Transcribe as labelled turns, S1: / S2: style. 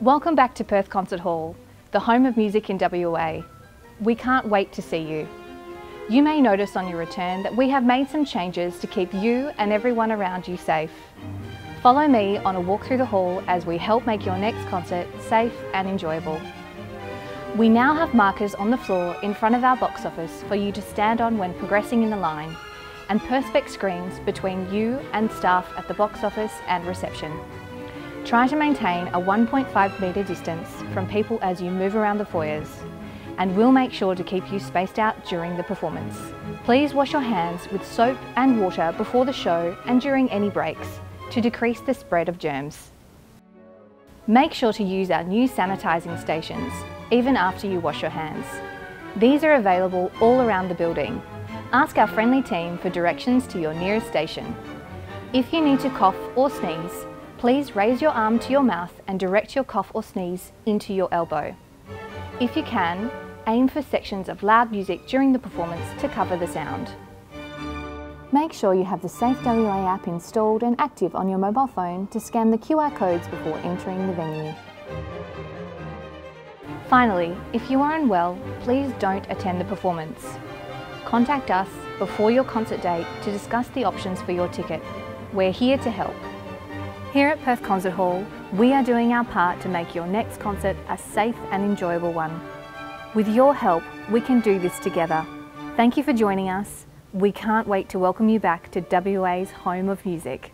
S1: Welcome back to Perth Concert Hall, the home of music in WA. We can't wait to see you. You may notice on your return that we have made some changes to keep you and everyone around you safe. Follow me on a walk through the hall as we help make your next concert safe and enjoyable. We now have markers on the floor in front of our box office for you to stand on when progressing in the line and Perspex screens between you and staff at the box office and reception. Try to maintain a 1.5 metre distance from people as you move around the foyers and we'll make sure to keep you spaced out during the performance. Please wash your hands with soap and water before the show and during any breaks to decrease the spread of germs. Make sure to use our new sanitising stations even after you wash your hands. These are available all around the building. Ask our friendly team for directions to your nearest station. If you need to cough or sneeze, Please raise your arm to your mouth and direct your cough or sneeze into your elbow. If you can, aim for sections of loud music during the performance to cover the sound. Make sure you have the Safe WA app installed and active on your mobile phone to scan the QR codes before entering the venue. Finally, if you are unwell, please don't attend the performance. Contact us before your concert date to discuss the options for your ticket. We're here to help. Here at Perth Concert Hall, we are doing our part to make your next concert a safe and enjoyable one. With your help, we can do this together. Thank you for joining us. We can't wait to welcome you back to WA's home of music.